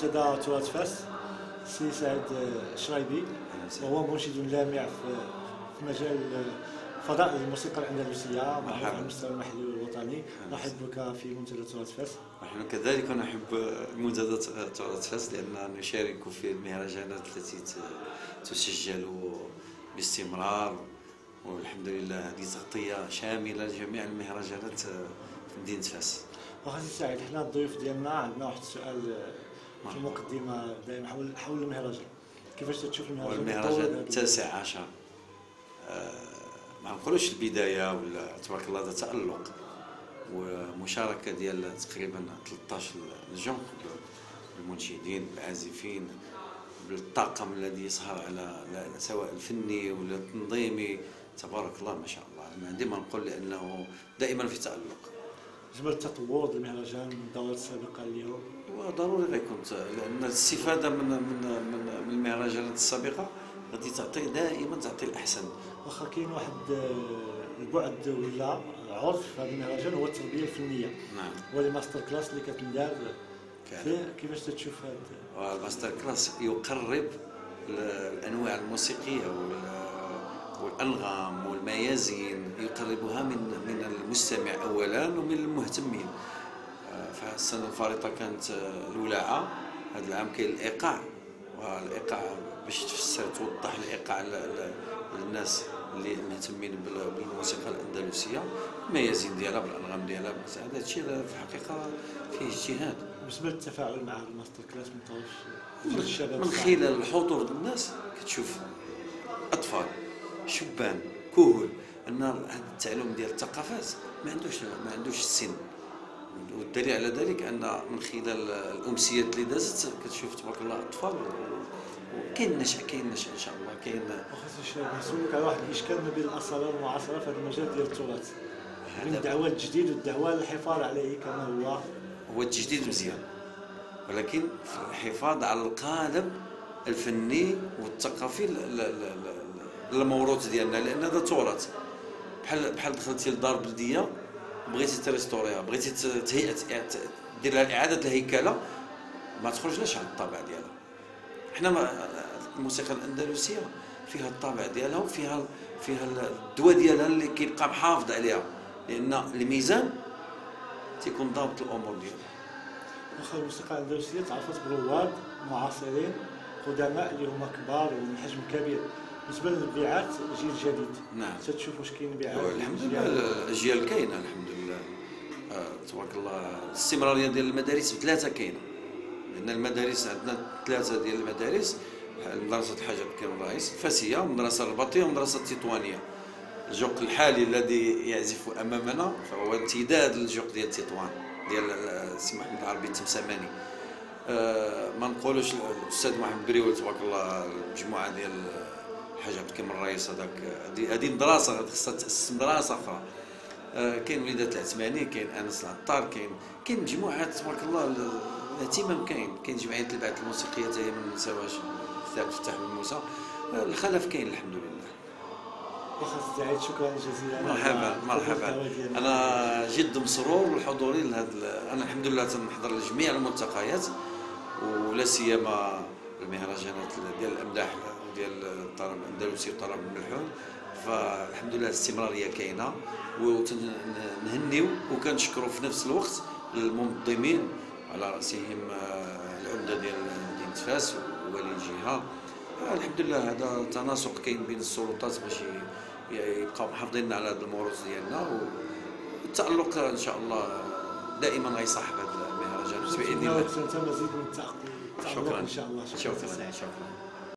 تراث فاس السي سعد الشرايبي وهو مرشد لامع في مجال فضاء الموسيقى الاندلسيه معروف على المستوى المحلي والوطني. نحب بك في منتدى تراث فاس نحن كذلك نحب منتدى تراث فاس لأن نشارك في المهرجانات التي تسجل باستمرار. والحمد لله هذه تغطية شاملة لجميع المهرجانات في مدينة فاس وخا سعيد حنا الضيوف ديالنا عندنا واحد السؤال في المقدمه دائما حول حول المهرجان كيفاش تشوف المهرجان المهرجان التاسع عشر. آه، ما نقولوش البداية ولا تبارك الله ذا تألق. ومشاركة ديال تقريبا 13 نجم المنشدين العازفين بالطاقم الذي يسهر على سواء الفني ولا التنظيمي. تبارك الله ما شاء الله. أنا ديما نقول لأنه دائما في تألق. بالنسبة للتطور المهرجان من الدورات السابقة اليوم؟ ضروري غيكون لأن الاستفادة من من من, من المهرجانات السابقة غادي تعطي دائما تعطي الأحسن. واخا كاين واحد آه، البعد ولا عرف في هذا المهرجان هو التربية الفنية. نعم. هو ال master class اللي كتندار. كيفاش تشوف هذا؟ ال master class يقرب الأنواع الموسيقية والانغام والميازين يقربها من من المستمع اولا ومن المهتمين. آه، فالسنة الفارطة كانت الولاعة. هذا العام كاين الإيقاع والإيقاع باش تفسر توضح الإيقاع للناس اللي مهتمين بالموسيقى الأندلسية. الميازين ديالها بالانغام ديالها هذا الشيء في الحقيقة فيه اجتهاد. بالنسبة للتفاعل مع ال master class من طرف الشباب من خلال الحضور الناس كتشوف أطفال. شبان كهول. أن هذا التعلم ديال الثقافات ما عندوش ما عندوش السن. والدليل على ذلك أن من خلال الأمسيات اللي دازت كتشوف تبارك الله اطفال وكاين نشا كاين نشا إن شاء الله كاين وخاصة نسولك على واحد الإشكال ما بين الاصاله والمعاصرة في هذا المجال ديال التراث. بين الدعوة الجديد والدعوة للحفاظ عليه كما هو. هو التجديد مزيان ولكن في الحفاظ على القالب الفني والثقافي الموروث ديالنا لأن هذا تراث. بحال بحال دخلتي لدار بلديه بغيتي تريستوريها بغيتي تهيئ دير لها إعادة الهيكلة ما تخرجلاش على الطابع ديالها. حنا الموسيقى الأندلسية فيها الطابع ديالها وفيها فيها الدواء ديالها اللي كيبقى محافظ عليها. لأن الميزان تيكون ضابط الأمور ديالها. واخا الموسيقى الأندلسية تعرفت برواد معاصرين قدماء اللي هما كبار ومن حجم كبير. بالنسبة للمبيعات الجيل الجديد. نعم. تشوف واش كاين مبيعات الحمد لله الأجيال كاينة الحمد لله. آه تبارك الله الاستمرارية ديال المدارس بثلاثة كاينة. لأن المدارس عندنا ثلاثة ديال المدارس مدرسة الحاج بكير الرئيس الفاسية والمدرسة الرباطيه والمدرسة التطوانية. الجوق الحالي الذي يعزف أمامنا فهو امتداد للجوق ديال تطوان ديال السي محمد العربي التمسماني أه ما نقولوش الأستاذ محمد بريول تبارك الله المجموعة ديال عبد الكريم الرئيس هذاك. هذه مدرسة خصها تأسس مدرسة أخرى. أه كاين وليدات العثماني كاين أنس العطار كاين كاين مجموعات تبارك الله الاهتمام كاين. كاين جمعية البعث الموسيقية حتى هي ما كتاب فتح بن موسى. الخلف كاين الحمد لله. شكرا جزيلا. مرحبا مرحبا. أنا جد مسرور بحضوري لهذا أنا الحمد لله تنحضر لجميع الملتقيات ولا سيما المهرجانات ديال الامداح ديال الطرب الاندلسي والطرب الملحون فالحمد لله الاستمرارية كاينة ونهنيو وكنشكروا في نفس الوقت المنظمين على رأسهم العمدة ديال مدينة فاس وولي الجهة. الحمد لله هذا تناسق كاين بين السلطات باش يبقاو محافظين على هذا الموروث ديالنا والتالق إن شاء الله دائما غيصاحب هذا المهرجان. بإذن الله. شكرا. إن شاء الله. شكرا. شكرا, شكرا.